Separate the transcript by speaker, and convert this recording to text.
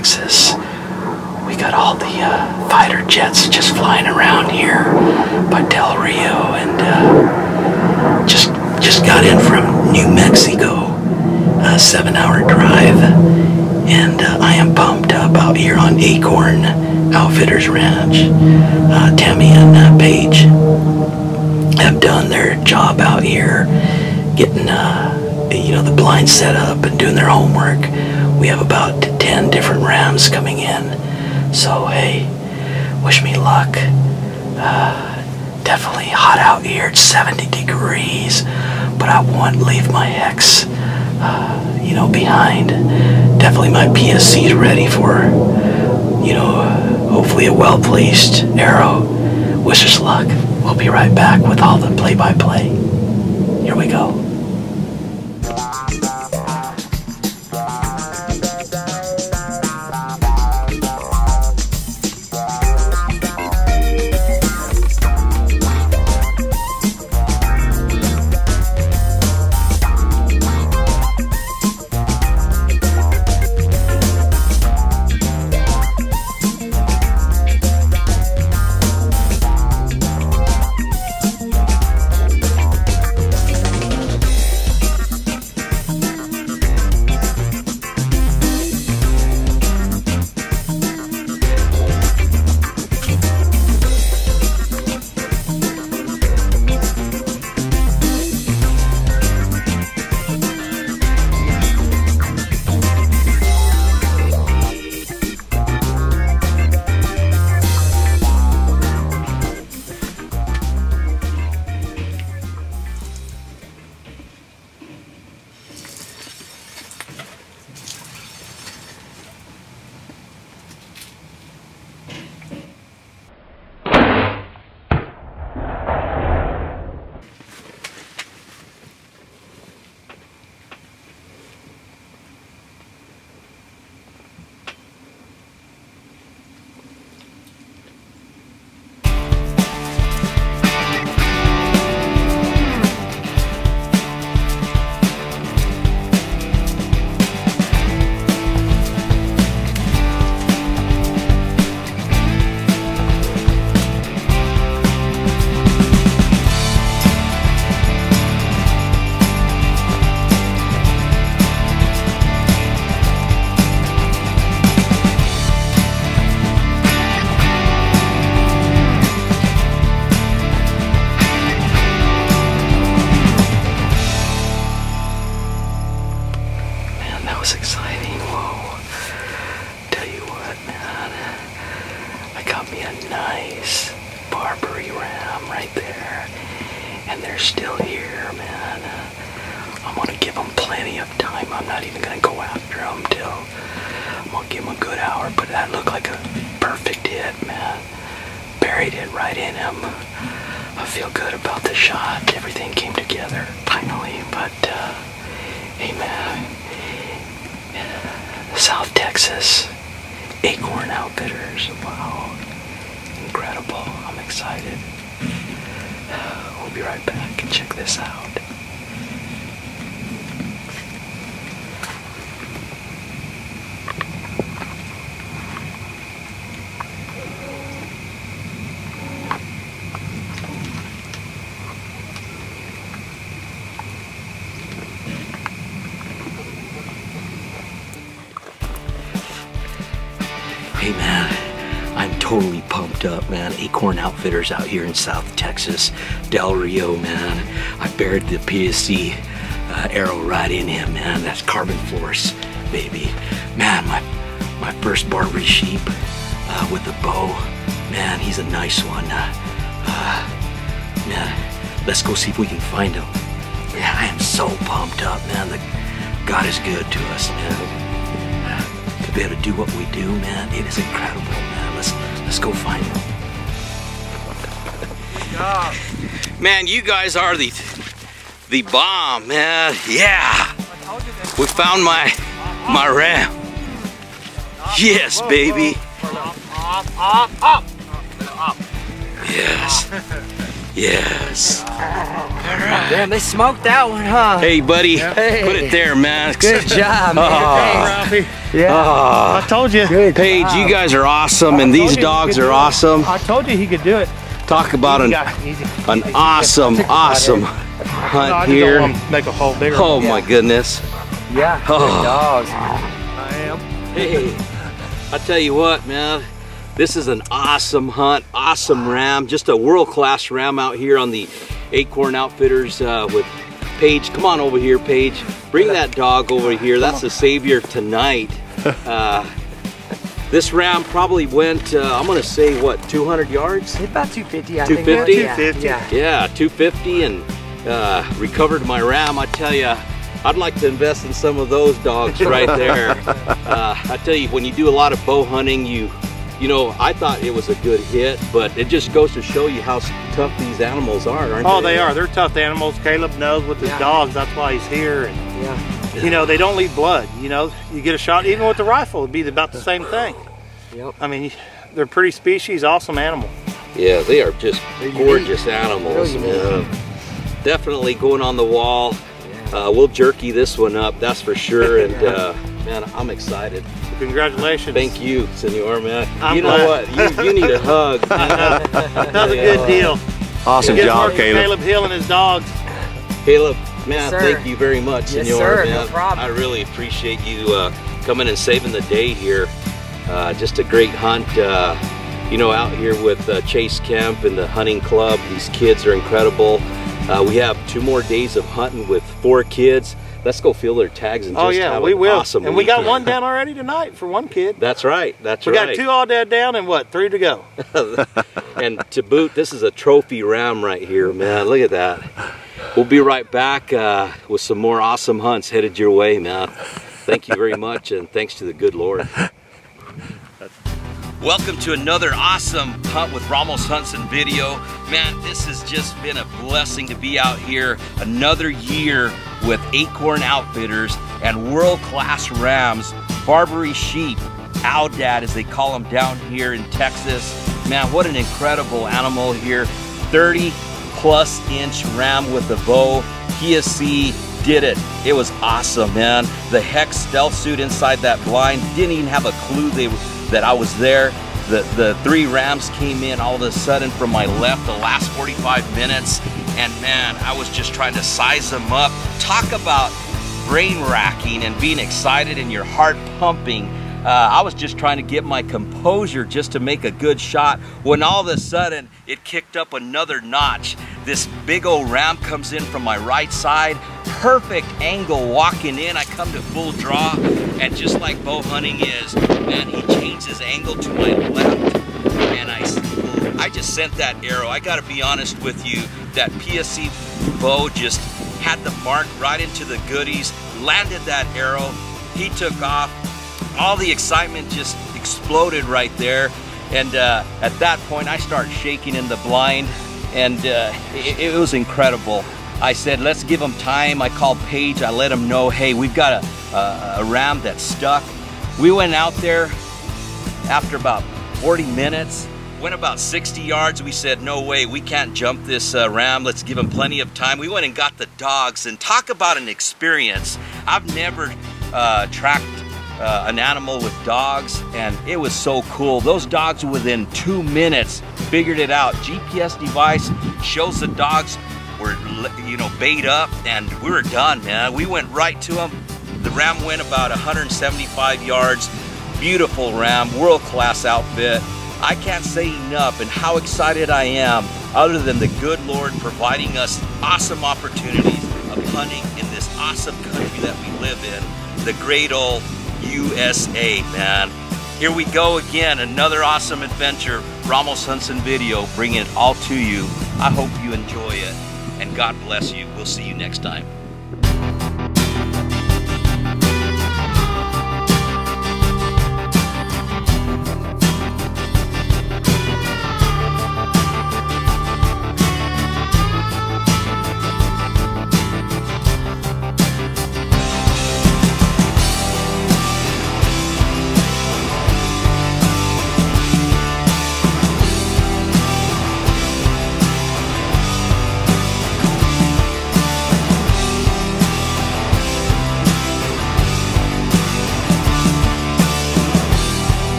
Speaker 1: Texas. We got all the uh, fighter jets just flying around here by Del Rio, and uh, just just got in from New Mexico, a seven-hour drive, and uh, I am pumped up out here on Acorn Outfitters Ranch. Uh, Tammy and uh, Paige have done their job out here, getting uh, you know the blinds set up and doing their homework. We have about 10 different rams coming in. So hey, wish me luck. Uh, definitely hot out here. It's 70 degrees, but I won't leave my HECS, uh, you know, behind. Definitely my PSE is ready for, you know, hopefully a well-placed arrow. Wish us luck. We'll be right back with all the play-by-play. Here we go. Was exciting. Whoa. Tell you what, man. I got me a nice Barbary ram right there. And they're still here, man. I'm gonna give them plenty of time. I'm not even gonna go after them till I'm gonna give them a good hour. But that looked like a perfect hit, man. Buried it right in him. I feel good about the shot. Everything came together finally. But, uh, hey, man. South Texas, Acorn Outfitters. Wow. Incredible. I'm excited. We'll be right back and check this out. Totally pumped up, man. Acorn Outfitters out here in South Texas, Del Rio, man. I buried the PSE uh, arrow right in him, man. That's carbon force, baby. Man, my my first Barbary sheep uh, with a bow. Man, he's a nice one. Uh, uh, man, let's go see if we can find him. Yeah, I am so pumped up, man. The, God is good to us, man to be able to do what we do, man, it is incredible, man. Let's go find him. Man, you guys are the the bomb, man. Yeah. We found my my ram. Yes, baby. Yes. Yes.
Speaker 2: Damn, they smoked that one, huh?
Speaker 1: Hey, buddy.
Speaker 2: Hey.
Speaker 1: Put it there, man.
Speaker 2: Good job, man.
Speaker 1: Oh.
Speaker 2: Thanks.
Speaker 3: Ralphie,
Speaker 2: Yeah.
Speaker 1: Oh,
Speaker 3: I told you.
Speaker 2: Good
Speaker 1: Paige,
Speaker 2: job.
Speaker 1: you guys are awesome, and these
Speaker 3: told you he
Speaker 1: dogs are
Speaker 3: do it.
Speaker 1: awesome.
Speaker 3: I told you he could do it.
Speaker 1: Talk about an, an awesome, awesome
Speaker 3: No, I
Speaker 1: hunt
Speaker 3: just
Speaker 1: here.
Speaker 3: don't want to make a hole bigger.
Speaker 1: Oh my goodness.
Speaker 2: Yeah, good
Speaker 1: Oh.
Speaker 2: dogs.
Speaker 3: I am.
Speaker 1: Hey, I tell you what, man. This is an awesome hunt, awesome ram, just a world-class ram out here on the Acorn Outfitters uh, with Paige. Come on over here, Paige. Bring that dog over here. That's the savior tonight. Uh, this ram probably went, uh, I'm gonna say, what, 200 yards?
Speaker 2: It's about 250, I
Speaker 1: 250?
Speaker 2: think. Yeah,
Speaker 3: 250.
Speaker 2: Yeah.
Speaker 1: Yeah, 250 and uh, recovered my ram. I tell you, I'd like to invest in some of those dogs right there. uh, I tell you, when you do a lot of bow hunting, you, you know, I thought it was a good hit, but it just goes to show you how tough these animals are, aren't
Speaker 3: Oh,
Speaker 1: they?
Speaker 3: they are. They're tough animals. Caleb knows with his
Speaker 2: Yeah.
Speaker 3: dogs. That's why he's here. And
Speaker 2: Yeah.
Speaker 3: you know, they don't leave blood. You know, you get a shot, even with the rifle, it'd be about the same thing.
Speaker 2: Yep.
Speaker 3: I mean, they're pretty species, awesome animal.
Speaker 1: Yeah, they are just
Speaker 2: They're
Speaker 1: gorgeous animals,
Speaker 2: Real unique.
Speaker 1: man. Definitely going on the wall. Uh, we'll jerky this one up, that's for sure. And uh, man, I'm excited.
Speaker 3: Congratulations.
Speaker 1: Thank you, Senor, man.
Speaker 3: I'm
Speaker 1: you know
Speaker 3: glad.
Speaker 1: what? You, you need a hug.
Speaker 3: Another good deal.
Speaker 4: Awesome
Speaker 3: Good
Speaker 4: job, Caleb.
Speaker 3: Caleb Hill and his dogs.
Speaker 1: Caleb, man,
Speaker 2: Yes,
Speaker 1: thank you very much,
Speaker 2: Yes,
Speaker 1: Senor.
Speaker 2: sir,
Speaker 1: man.
Speaker 2: no problem.
Speaker 1: I really appreciate you uh, coming and saving the day here. Uh, just a great hunt. Uh, you know, out here with uh, Chase Kemp and the hunting club. These kids are incredible. Uh, we have two more days of hunting with four kids. Let's go feel their tags and
Speaker 3: Oh
Speaker 1: just
Speaker 3: yeah,
Speaker 1: have
Speaker 3: we
Speaker 1: an
Speaker 3: will.
Speaker 1: awesome
Speaker 3: and we got one down already tonight for one kid.
Speaker 1: That's right. That's
Speaker 3: We
Speaker 1: right.
Speaker 3: We got two all dead down and what? Three to go.
Speaker 1: and to boot, this is a trophy ram right here, man. Look at that. We'll be right back uh, with some more awesome hunts headed your way, man. Thank you very much, and thanks to the good Lord. Welcome to another awesome hunt with Ramos Hunts and Video. Man, this has just been a blessing to be out here another year with Acorn Outfitters and world-class rams, Barbary sheep, Aoudad as they call them down here in Texas. Man, what an incredible animal here. 30 plus inch ram with a bow. PSE did it. It was awesome, man. The HECS stealth suit inside that blind didn't even have a clue they that I was there. The, the three rams came in all of a sudden from my left the last 45 minutes. And man, I was just trying to size them up. Talk about brain racking and being excited and your heart pumping. Uh, I was just trying to get my composure just to make a good shot when all of a sudden it kicked up another notch. This big old ram comes in from my right side, perfect angle walking in. I come to full draw, and just like bow hunting is, man, he changed his angle to my left, and I, I just sent that arrow. I got to be honest with you, that PSE bow just had the mark right into the goodies, landed that arrow. He took off. All the excitement just exploded right there. And uh, at that point, I start shaking in the blind, and uh, it, it was incredible. I said, let's give them time. I called Paige. I let him know, hey, we've got a, a, a ram that's stuck. We went out there after about 40 minutes, went about 60 yards. We said, no way, we can't jump this uh, ram. Let's give him plenty of time. We went and got the dogs and talk about an experience. I've never uh, tracked uh, an animal with dogs and it was so cool. Those dogs within two minutes figured it out. GPS device shows the dogs you know bait up and we were done man. We went right to them. The ram went about 175 yards. Beautiful ram, world-class outfit. I can't say enough and how excited I am other than the good Lord providing us awesome opportunities of hunting in this awesome country that we live in, the great old USA, man. Here we go again, another awesome adventure. Ramos Hunts and Video bringing it all to you. I hope you enjoy it, and God bless you. We'll see you next time.